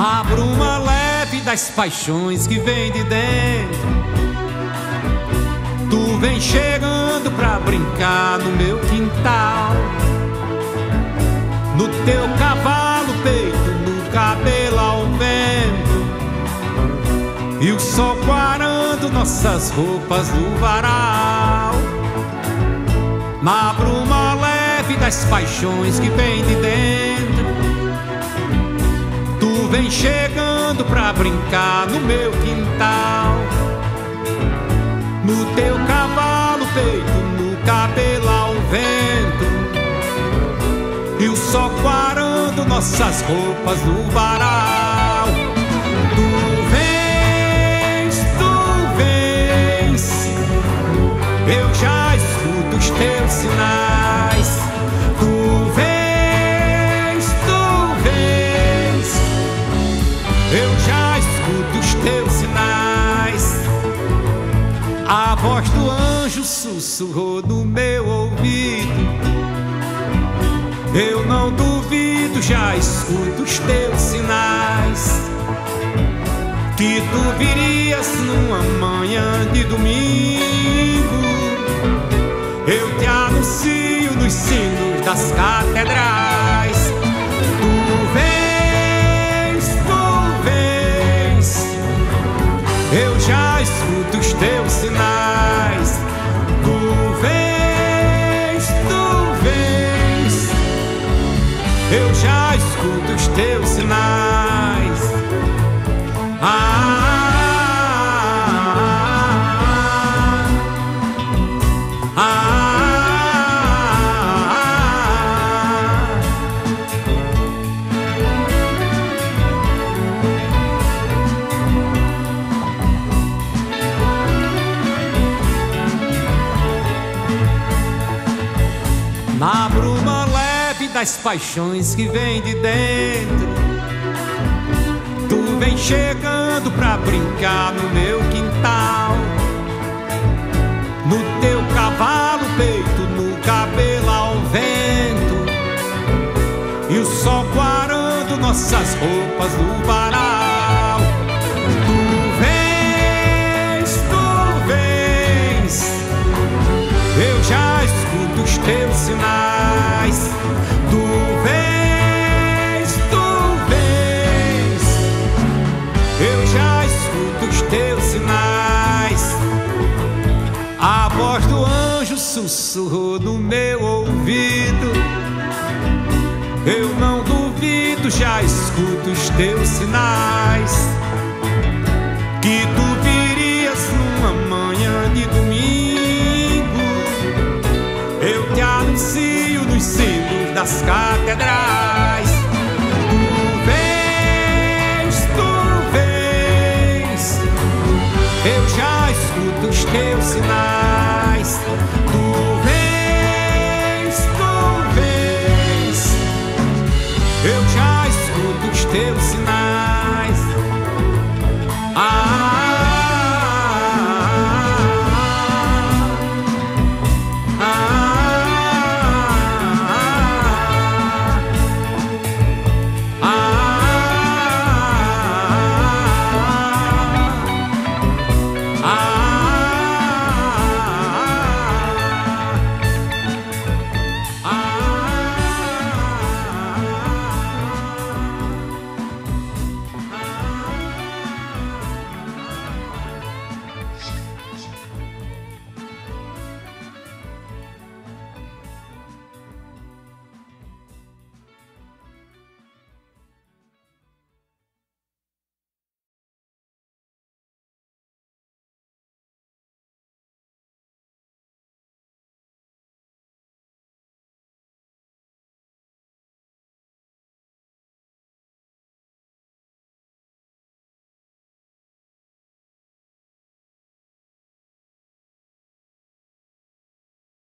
Na bruma leve das paixões que vem de dentro. Tu vem chegando pra brincar no meu quintal. No teu cavalo peito, no cabelo ao vento. E o sol quarando nossas roupas no varal. Na bruma leve das paixões que vem de dentro. Vem chegando pra brincar no meu quintal. No teu cavalo peito, no cabelo ao vento. E o sol quarando nossas roupas no varal. Voz do anjo sussurrou no meu ouvido. Eu não duvido, já escuto os teus sinais. Que tu virias numa manhã de domingo. Eu te anuncio nos sinos das catedrais. Tu vens, Na bruma leve das paixões que vem de dentro. Tu vem chegando pra brincar no meu quintal. No teu cavalo peito, no cabelo ao vento. E o sol quarando nossas roupas no varal. Sussurrou no meu ouvido. Eu não duvido, já escuto os teus sinais. Que tu virias numa manhã de domingo. Eu te anuncio nos sinos das catedrais. Tu vens, tu vens. Eu já escuto os teus sinais.